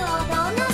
踊の